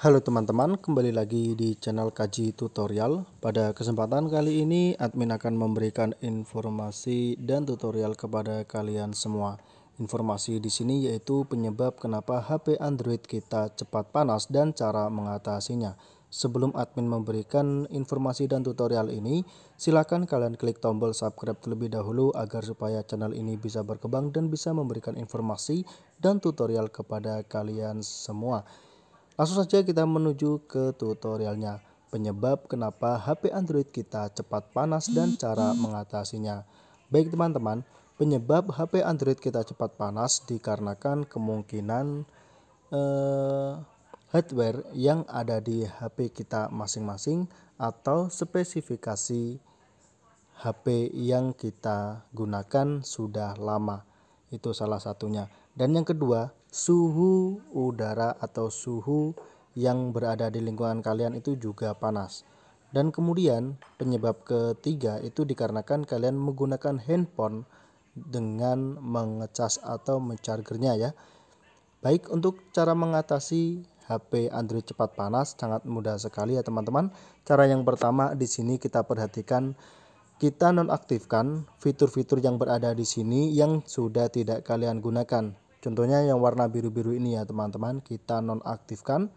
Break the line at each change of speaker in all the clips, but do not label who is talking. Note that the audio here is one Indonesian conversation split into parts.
Halo teman-teman, kembali lagi di channel Kaji Tutorial. Pada kesempatan kali ini, admin akan memberikan informasi dan tutorial kepada kalian semua. Informasi di sini yaitu penyebab kenapa HP Android kita cepat panas dan cara mengatasinya. Sebelum admin memberikan informasi dan tutorial ini, silakan kalian klik tombol subscribe terlebih dahulu agar supaya channel ini bisa berkembang dan bisa memberikan informasi dan tutorial kepada kalian semua. Langsung saja kita menuju ke tutorialnya. Penyebab kenapa HP Android kita cepat panas dan cara mengatasinya. Baik teman-teman, penyebab HP Android kita cepat panas dikarenakan kemungkinan eh, hardware yang ada di HP kita masing-masing atau spesifikasi HP yang kita gunakan sudah lama. Itu salah satunya. Dan yang kedua, suhu udara atau suhu yang berada di lingkungan kalian itu juga panas. Dan kemudian penyebab ketiga itu dikarenakan kalian menggunakan handphone dengan mengecas atau mencargernya ya. Baik untuk cara mengatasi HP Android cepat panas sangat mudah sekali ya teman-teman. Cara yang pertama di sini kita perhatikan kita nonaktifkan fitur-fitur yang berada di sini yang sudah tidak kalian gunakan. Contohnya yang warna biru-biru ini ya teman-teman, kita nonaktifkan.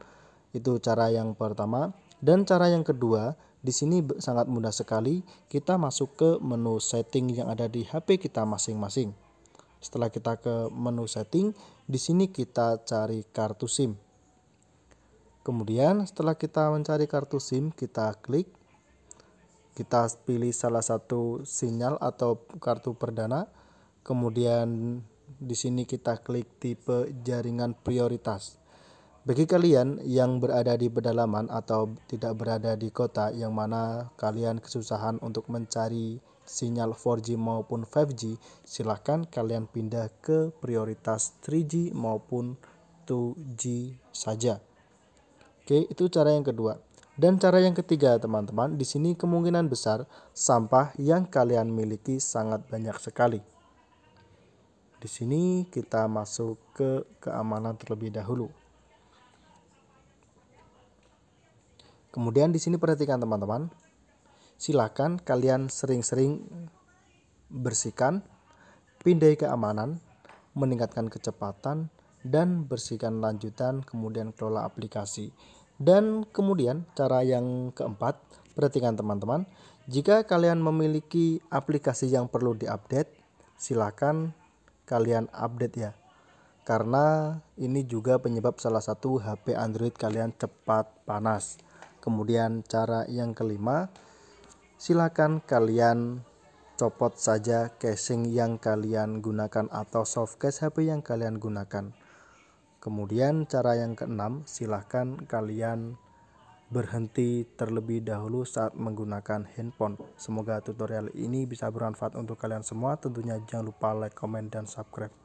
Itu cara yang pertama. Dan cara yang kedua, di sini sangat mudah sekali. Kita masuk ke menu setting yang ada di HP kita masing-masing. Setelah kita ke menu setting, di sini kita cari kartu SIM. Kemudian setelah kita mencari kartu SIM, kita klik. Kita pilih salah satu sinyal atau kartu perdana. Kemudian di sini kita klik tipe jaringan prioritas. Bagi kalian yang berada di pedalaman atau tidak berada di kota yang mana kalian kesusahan untuk mencari sinyal 4G maupun 5G, silahkan kalian pindah ke prioritas 3G maupun 2G saja. Oke, itu cara yang kedua. Dan cara yang ketiga, teman-teman, di sini kemungkinan besar sampah yang kalian miliki sangat banyak sekali. Di sini kita masuk ke keamanan terlebih dahulu. Kemudian di sini perhatikan teman-teman. Silakan kalian sering-sering bersihkan, pindai keamanan, meningkatkan kecepatan, dan bersihkan lanjutan, kemudian kelola aplikasi. Dan kemudian cara yang keempat, perhatikan teman-teman, jika kalian memiliki aplikasi yang perlu diupdate, silakan kalian update ya. Karena ini juga penyebab salah satu HP Android kalian cepat panas. Kemudian cara yang kelima silakan kalian copot saja casing yang kalian gunakan atau soft case HP yang kalian gunakan. Kemudian cara yang keenam silahkan kalian berhenti terlebih dahulu saat menggunakan handphone. Semoga tutorial ini bisa bermanfaat untuk kalian semua. Tentunya jangan lupa like, comment, dan subscribe.